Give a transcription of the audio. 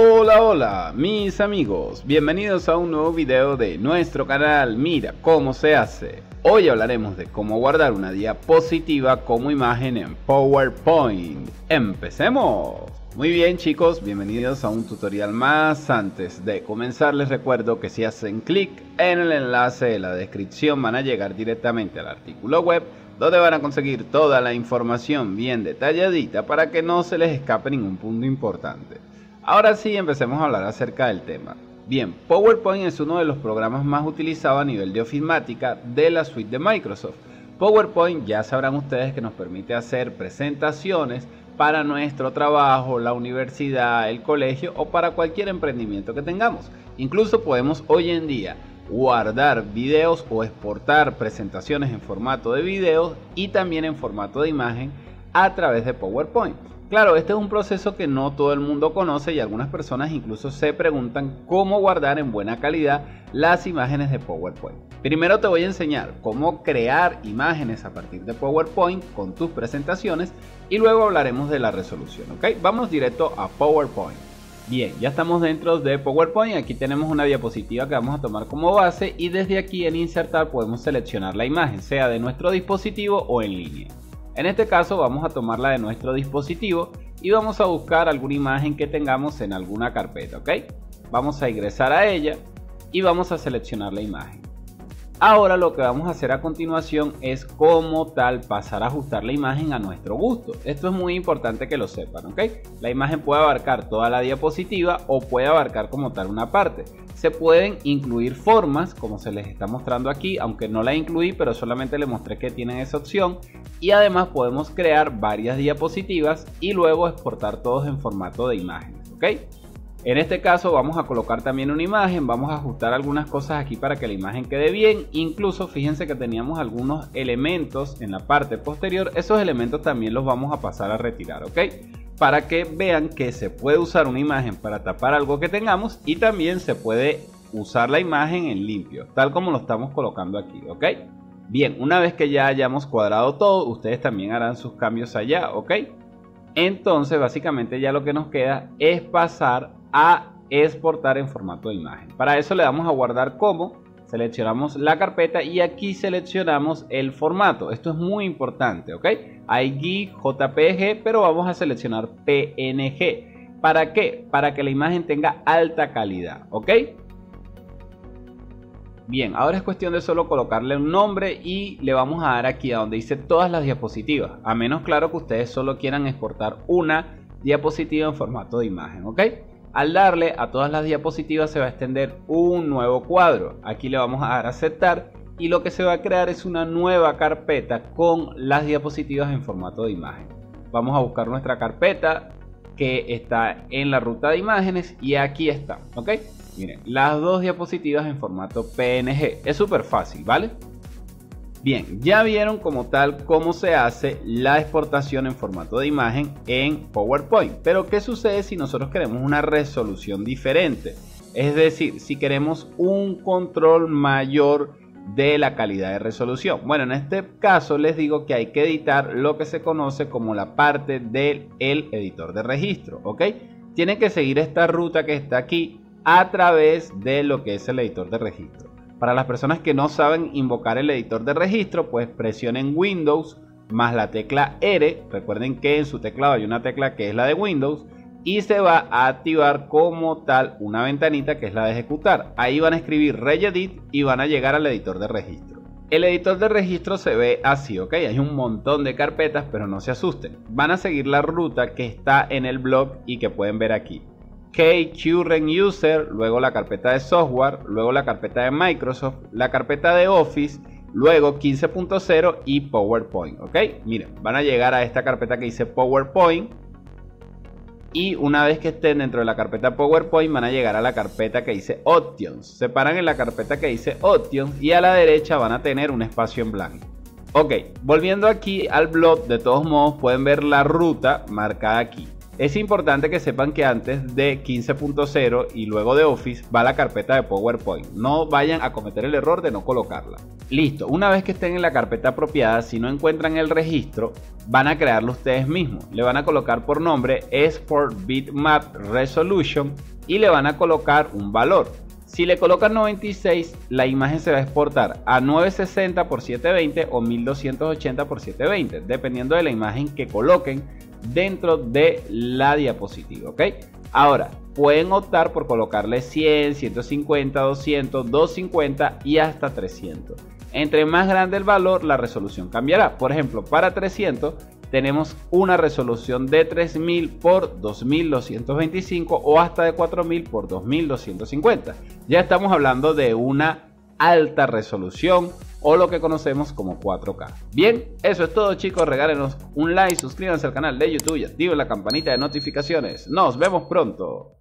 Hola, hola, mis amigos, bienvenidos a un nuevo video de nuestro canal Mira cómo se hace. Hoy hablaremos de cómo guardar una diapositiva como imagen en PowerPoint. ¡Empecemos! Muy bien chicos, bienvenidos a un tutorial más. Antes de comenzar les recuerdo que si hacen clic en el enlace de la descripción van a llegar directamente al artículo web donde van a conseguir toda la información bien detalladita para que no se les escape ningún punto importante. Ahora sí, empecemos a hablar acerca del tema. Bien, PowerPoint es uno de los programas más utilizados a nivel de ofimática de la suite de Microsoft. PowerPoint ya sabrán ustedes que nos permite hacer presentaciones para nuestro trabajo, la universidad, el colegio o para cualquier emprendimiento que tengamos. Incluso podemos hoy en día guardar videos o exportar presentaciones en formato de video y también en formato de imagen a través de PowerPoint. Claro, este es un proceso que no todo el mundo conoce y algunas personas incluso se preguntan cómo guardar en buena calidad las imágenes de PowerPoint. Primero te voy a enseñar cómo crear imágenes a partir de PowerPoint con tus presentaciones y luego hablaremos de la resolución, ¿ok? Vamos directo a PowerPoint. Bien, ya estamos dentro de PowerPoint, aquí tenemos una diapositiva que vamos a tomar como base y desde aquí en insertar podemos seleccionar la imagen, sea de nuestro dispositivo o en línea. En este caso vamos a tomarla de nuestro dispositivo y vamos a buscar alguna imagen que tengamos en alguna carpeta, ¿ok? Vamos a ingresar a ella y vamos a seleccionar la imagen. Ahora lo que vamos a hacer a continuación es como tal pasar a ajustar la imagen a nuestro gusto. Esto es muy importante que lo sepan, ¿ok? La imagen puede abarcar toda la diapositiva o puede abarcar como tal una parte. Se pueden incluir formas, como se les está mostrando aquí, aunque no la incluí, pero solamente les mostré que tienen esa opción. Y además podemos crear varias diapositivas y luego exportar todos en formato de imágenes, ¿ok? En este caso vamos a colocar también una imagen, vamos a ajustar algunas cosas aquí para que la imagen quede bien. Incluso fíjense que teníamos algunos elementos en la parte posterior, esos elementos también los vamos a pasar a retirar, ¿ok? Para que vean que se puede usar una imagen para tapar algo que tengamos y también se puede usar la imagen en limpio, tal como lo estamos colocando aquí, ¿ok? Bien, una vez que ya hayamos cuadrado todo, ustedes también harán sus cambios allá, ¿ok? Entonces, básicamente ya lo que nos queda es pasar a exportar en formato de imagen. Para eso le damos a guardar como, seleccionamos la carpeta y aquí seleccionamos el formato. Esto es muy importante, ¿ok? Hay GIF, JPG, pero vamos a seleccionar PNG. ¿Para qué? Para que la imagen tenga alta calidad, ¿ok? Bien, ahora es cuestión de solo colocarle un nombre y le vamos a dar aquí a donde dice todas las diapositivas. A menos claro que ustedes solo quieran exportar una diapositiva en formato de imagen, ¿ok? Al darle a todas las diapositivas se va a extender un nuevo cuadro. Aquí le vamos a dar a aceptar y lo que se va a crear es una nueva carpeta con las diapositivas en formato de imagen. Vamos a buscar nuestra carpeta que está en la ruta de imágenes y aquí está, ¿ok? Miren, las dos diapositivas en formato PNG. Es súper fácil, ¿vale? Bien, ya vieron como tal cómo se hace la exportación en formato de imagen en PowerPoint. Pero ¿qué sucede si nosotros queremos una resolución diferente? Es decir, si queremos un control mayor de la calidad de resolución. Bueno, en este caso les digo que hay que editar lo que se conoce como la parte del editor de registro, ¿ok? Tienen que seguir esta ruta que está aquí a través de lo que es el editor de registro. Para las personas que no saben invocar el editor de registro, pues presionen Windows más la tecla R. Recuerden que en su teclado hay una tecla que es la de Windows y se va a activar como tal una ventanita que es la de ejecutar. Ahí van a escribir regedit y van a llegar al editor de registro. El editor de registro se ve así, ok, hay un montón de carpetas, pero no se asusten. Van a seguir la ruta que está en el blog y que pueden ver aquí. Current User, luego la carpeta de software, luego la carpeta de Microsoft, la carpeta de Office, luego 15.0 y PowerPoint, ¿ok? Miren, van a llegar a esta carpeta que dice PowerPoint y una vez que estén dentro de la carpeta PowerPoint van a llegar a la carpeta que dice Options. Se paran en la carpeta que dice Options y a la derecha van a tener un espacio en blanco. Ok, volviendo aquí al blog, de todos modos pueden ver la ruta marcada aquí. Es importante que sepan que antes de 15.0 y luego de Office va la carpeta de PowerPoint. No vayan a cometer el error de no colocarla. Listo, una vez que estén en la carpeta apropiada, si no encuentran el registro, van a crearlo ustedes mismos. Le van a colocar por nombre Export Bitmap Resolution y le van a colocar un valor. Si le colocan 96, la imagen se va a exportar a 960 x 720 o 1280 x 720, dependiendo de la imagen que coloquen dentro de la diapositiva. Ahora, pueden optar por colocarle 100, 150, 200, 250 y hasta 300. Entre más grande el valor, la resolución cambiará. Por ejemplo, para 300 tenemos una resolución de 3000 por 2225 o hasta de 4000 por 2250. Ya estamos hablando de una alta resolución o lo que conocemos como 4K. Bien, eso es todo chicos, regálenos un like, suscríbanse al canal de YouTube y activen la campanita de notificaciones. Nos vemos pronto.